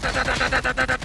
ta ta ta ta ta ta ta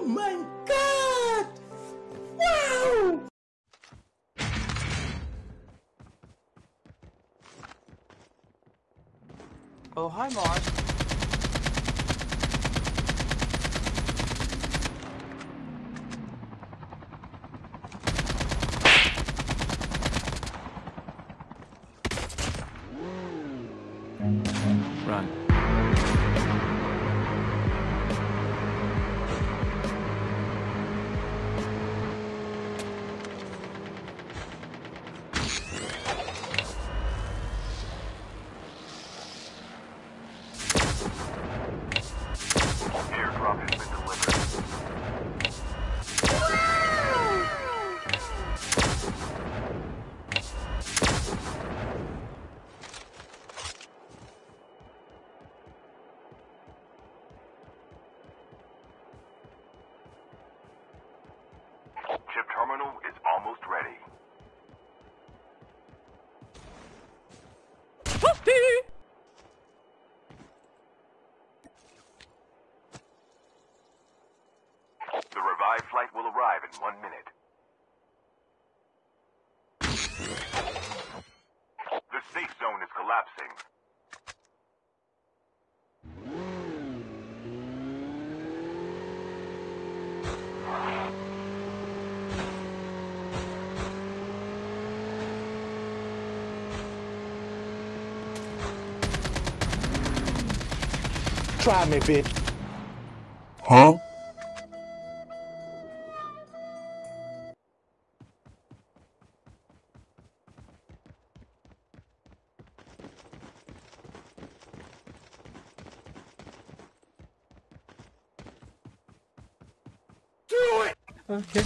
Oh my god! Wow! Oh, hi, Mars. Try me, bitch. Huh? Do it! Okay.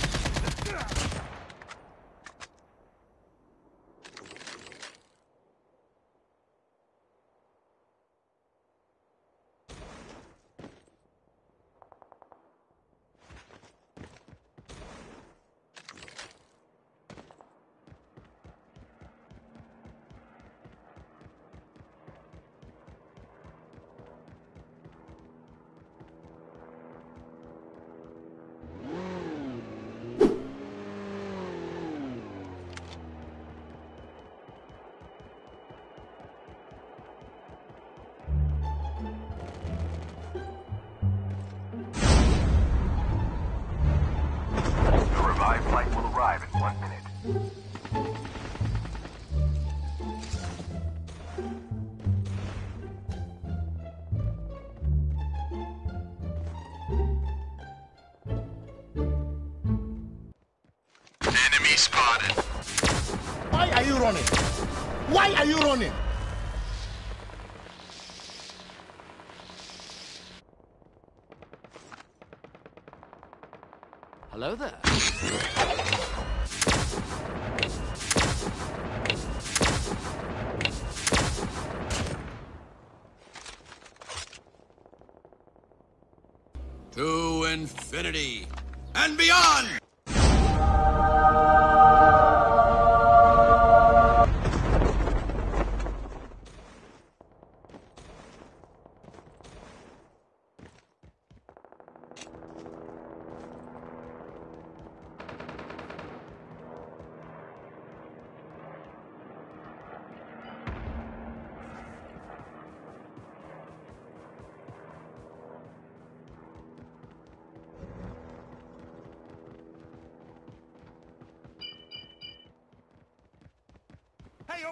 Spotted. Why are you running? Why are you running? Hello there. to infinity and beyond!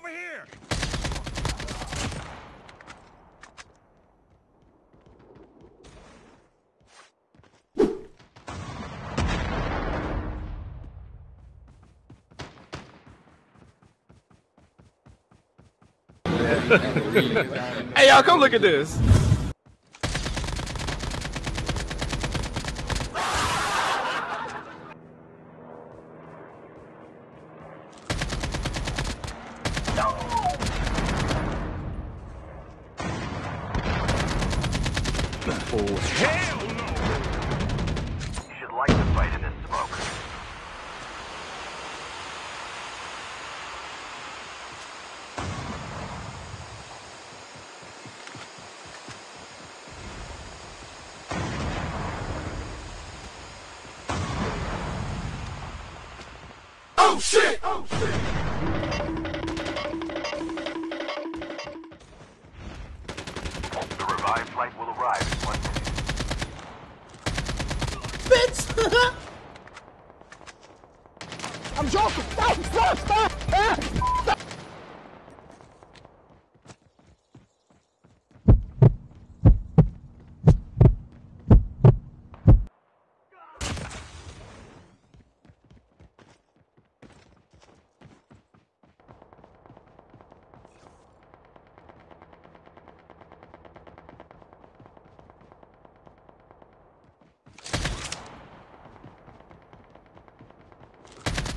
Over here! Hey, y'all, come look at this. You should light the fight in this smoke. Oh shit! Oh shit! Bitch! I'm joking! Stop! Stop! Stop!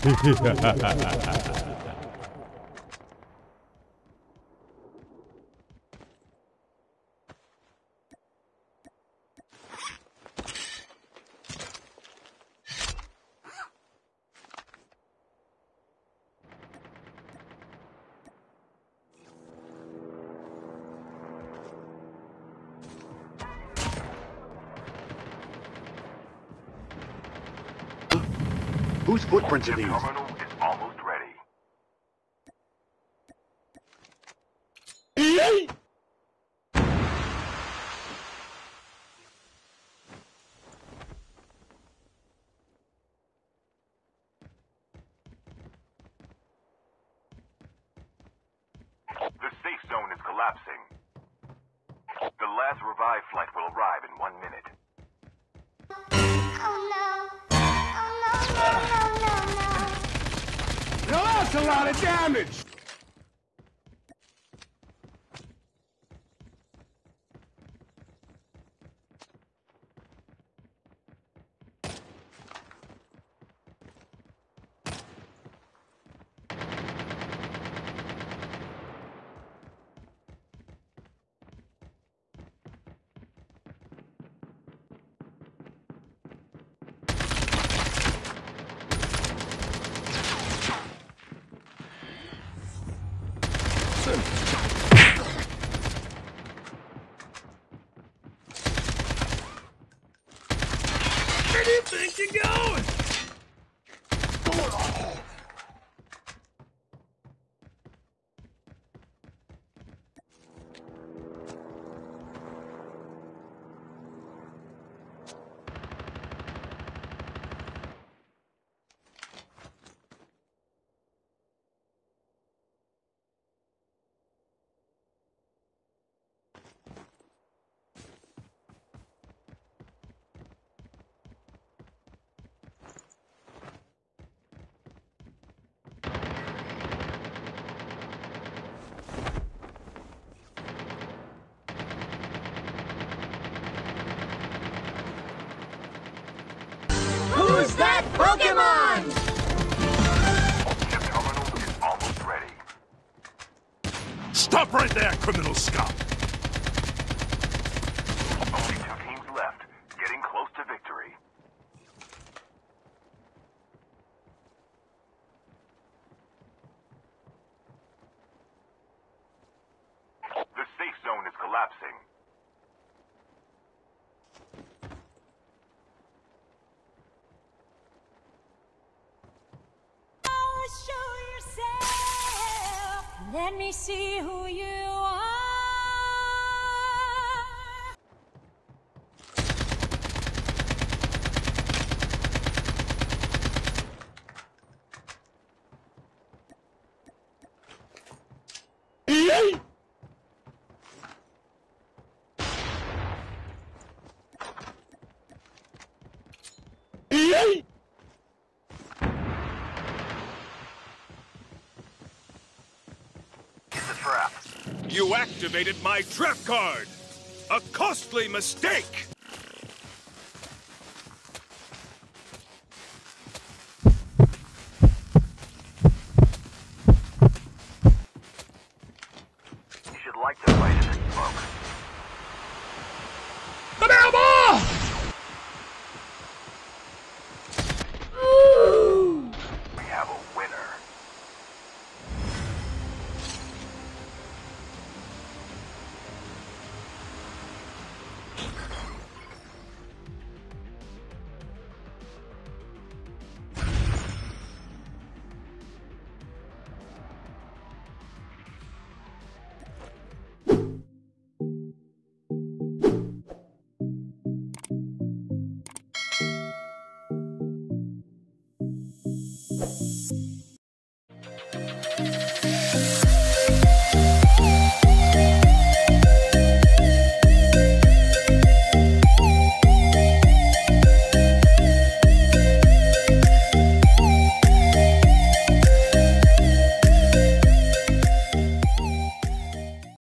Hahahaha Whose footprints are these? The safe zone is collapsing. A lot of damage! Right there, criminal scum! Only two teams left, getting close to victory. Let me see who you are. A trap. You activated my trap card! A costly mistake!